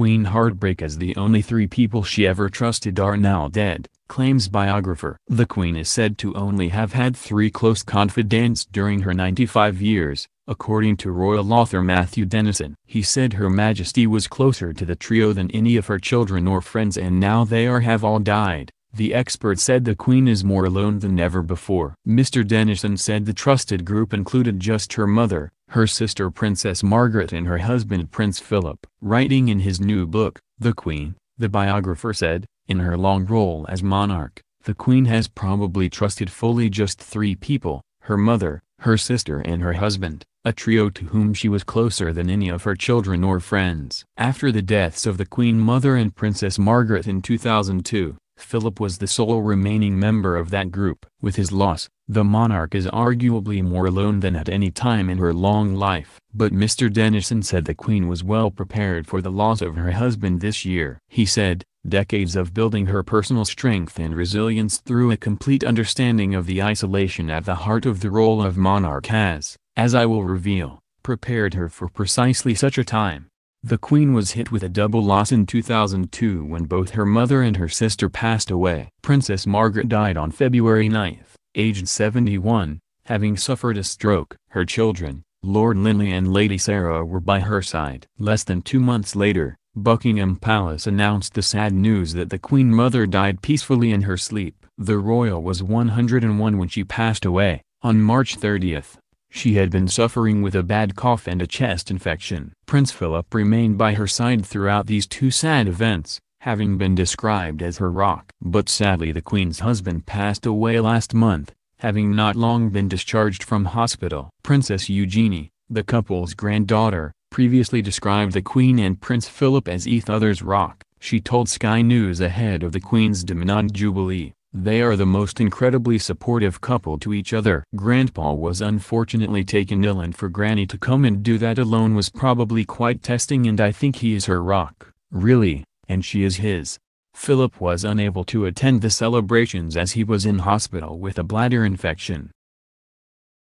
Queen heartbreak as the only three people she ever trusted are now dead, claims biographer. The Queen is said to only have had three close confidants during her 95 years, according to royal author Matthew Dennison. He said Her Majesty was closer to the trio than any of her children or friends and now they are have all died. The expert said the Queen is more alone than ever before. Mr. Dennison said the trusted group included just her mother, her sister Princess Margaret and her husband Prince Philip. Writing in his new book, The Queen, the biographer said, in her long role as monarch, the Queen has probably trusted fully just three people, her mother, her sister and her husband, a trio to whom she was closer than any of her children or friends. After the deaths of the Queen Mother and Princess Margaret in 2002, Philip was the sole remaining member of that group. With his loss, the monarch is arguably more alone than at any time in her long life. But Mr. Dennison said the Queen was well prepared for the loss of her husband this year. He said, decades of building her personal strength and resilience through a complete understanding of the isolation at the heart of the role of monarch has, as I will reveal, prepared her for precisely such a time. The Queen was hit with a double loss in 2002 when both her mother and her sister passed away. Princess Margaret died on February 9, aged 71, having suffered a stroke. Her children, Lord Linley and Lady Sarah were by her side. Less than two months later, Buckingham Palace announced the sad news that the Queen Mother died peacefully in her sleep. The royal was 101 when she passed away, on March 30th. She had been suffering with a bad cough and a chest infection. Prince Philip remained by her side throughout these two sad events, having been described as her rock. But sadly the Queen's husband passed away last month, having not long been discharged from hospital. Princess Eugenie, the couple's granddaughter, previously described the Queen and Prince Philip as each other's rock. She told Sky News ahead of the Queen's Diamond Jubilee. They are the most incredibly supportive couple to each other. Grandpa was unfortunately taken ill and for Granny to come and do that alone was probably quite testing and I think he is her rock, really, and she is his. Philip was unable to attend the celebrations as he was in hospital with a bladder infection.